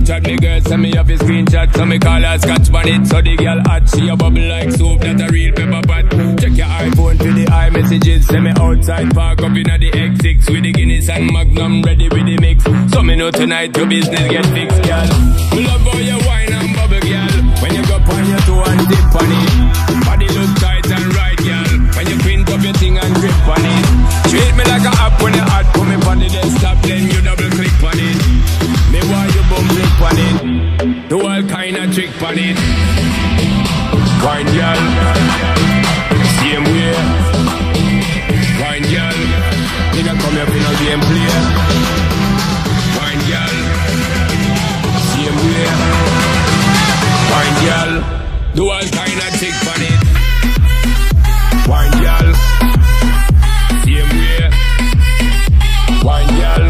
Snapchat, me girl send me off a screenshot. So me call her scotch on it. So the girl hot, she a bubble like soup. That a real pepper pot. Check your iPhone for the iMessages. Send me outside, park up inna the X6 with the Guinness and Magnum ready with the mix. So me know tonight your business get fixed, girl. Me love how you wine and bubble, girl. Do all kind of trick on it. Wine, girl. Same way. Wine, girl. Nigga come here for no game play. Wine, girl. Same way. Wine, girl. Do all kind of trick on it. Wine, girl. Same way. Wine, girl.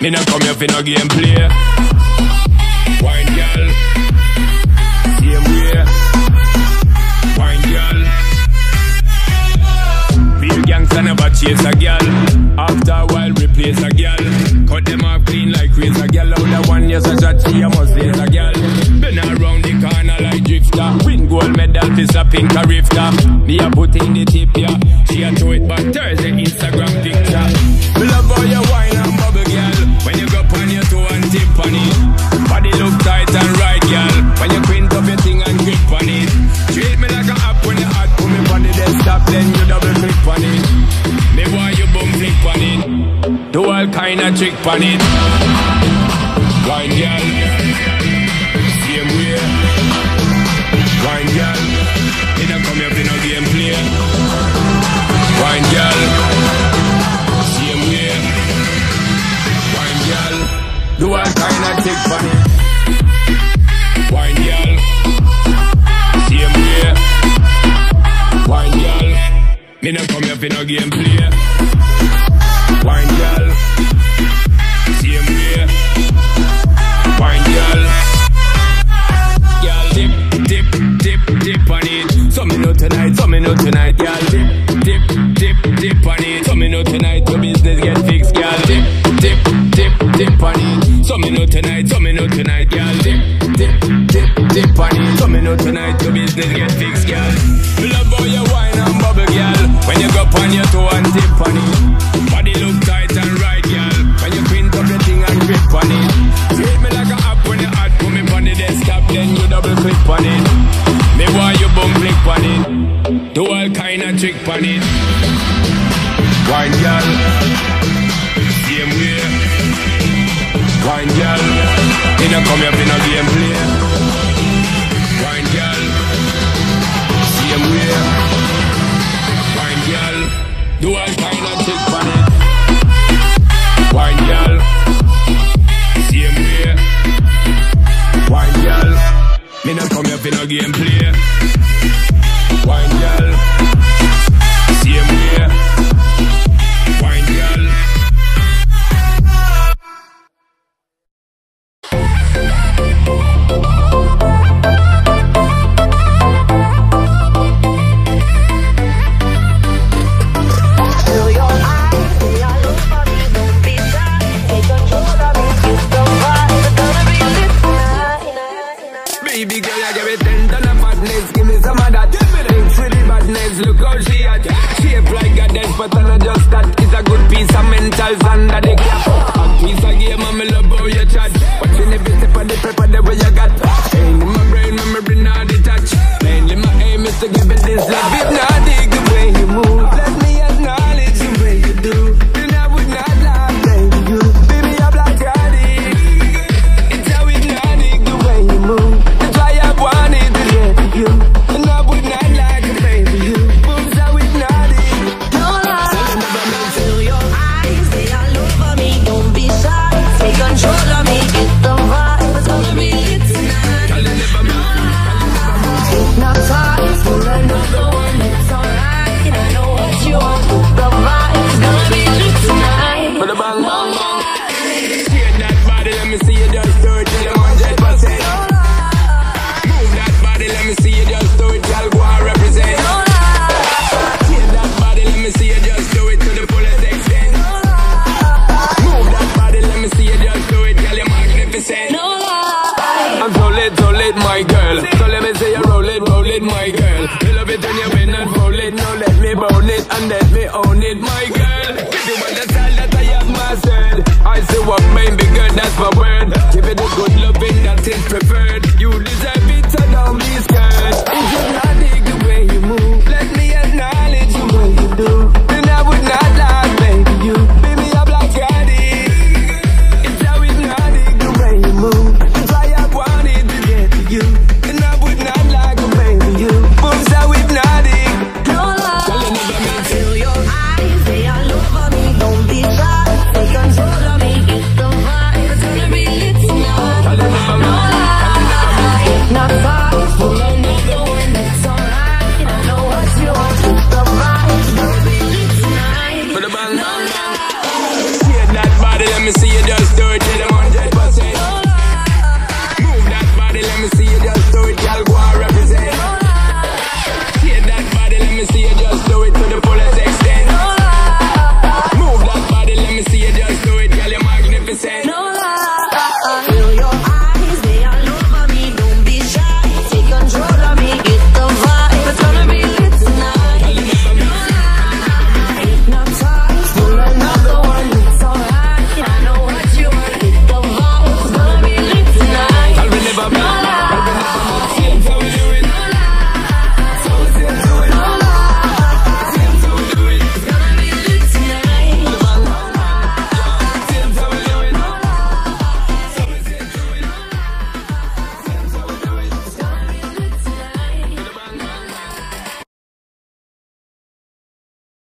Me not come here for no game play. Wine, girl. Same way. Wine, girl. Real gangsta never chase a girl. After a while, replace a girl. Cut them off clean like razor girl. Out the one years a shot, she must raise a girl. Been around the corner like drifter. Win gold medal, fist a pink a rifter. Me a put in the tip, yeah. She a throw it back Thursday Instagram picture. Love kind of trick on it. Wine, girl. Same way. Wine, girl. Me not come here for no game play. Wine, girl. Same way. Wine, girl. Do all kind of trick on it. Wine, girl. Same way. Wine, girl. Me not come here for no game play. On it. Wine, girl. Same way. Wine, girl. You know come here for no game play. Wine, girl. Same way. Wine, girl. Do all kind of trick on it. Wine, girl. Same way. Wine, girl. Me not come here for no game play. Me own it, my girl. Give you all the style that I have mastered. I say what made me good, that's my word. Give it a good loving that is preferred. You deserve